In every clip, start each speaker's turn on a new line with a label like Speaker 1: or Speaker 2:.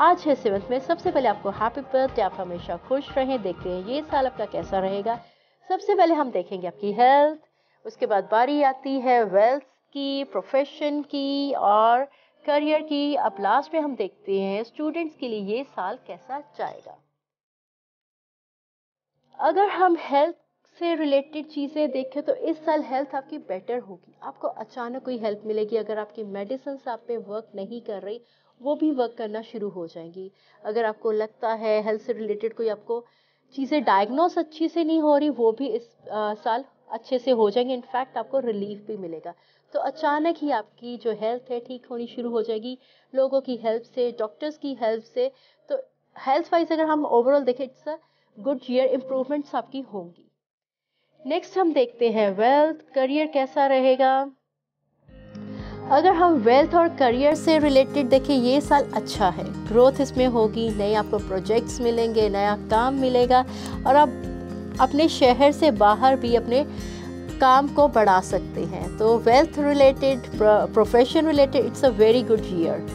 Speaker 1: आज है सेवन्थ में। सबसे पहले आपको हैप्पी बर्थडे आप हमेशा खुश रहें, देखते हैं ये साल आपका कैसा रहेगा। सबसे पहले हम देखेंगे आपकी हेल्थ उसके बाद बारी आती है वेल्थ की प्रोफेशन की और करियर की। अब लास्ट में हम देखते हैं स्टूडेंट्स के लिए ये साल कैसा जाएगा। अगर हम हेल्थ से रिलेटेड चीज़ें देखें तो इस साल हेल्थ आपकी बेटर होगी। आपको अचानक कोई हेल्प मिलेगी, अगर आपकी मेडिसिन आप पे वर्क नहीं कर रही वो भी वर्क करना शुरू हो जाएँगी। अगर आपको लगता है हेल्थ से रिलेटेड कोई आपको चीज़ें डायग्नोस अच्छी से नहीं हो रही वो भी इस आ, साल अच्छे से हो जाएँगे। इनफैक्ट आपको रिलीफ भी मिलेगा। तो अचानक ही आपकी जो हेल्थ है ठीक होनी शुरू हो जाएगी लोगों की हेल्प से डॉक्टर्स की हेल्प से। तो हेल्थ वाइज अगर हम ओवरऑल देखें it's a good year improvements आपकी होंगी। नेक्स्ट हम देखते हैं वेल्थ करियर कैसा रहेगा? अगर हम वेल्थ और करियर से रिलेटेड देखें, ये साल अच्छा है। ग्रोथ इसमें होगी, नए आपको प्रोजेक्ट्स मिलेंगे, नया काम मिलेगा और आप अपने शहर से बाहर भी अपने काम को बढ़ा सकते हैं। तो wealth related profession related it's a very good year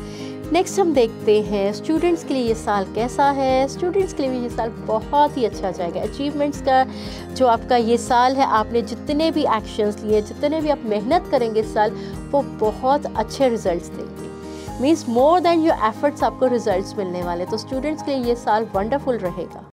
Speaker 1: next हम देखते हैं स्टूडेंट्स के लिए ये साल कैसा है? स्टूडेंट्स के लिए ये साल बहुत ही अच्छा जाएगा। अचीवमेंट्स का जो आपका ये साल है, आपने जितने भी एक्शंस लिए, जितने भी आप मेहनत करेंगे इस साल, वो बहुत अच्छे रिजल्ट्स देंगे। Means more than your efforts आपको रिजल्ट्स मिलने वाले तो स्टूडेंट्स के लिए ये साल वंडरफुल रहेगा।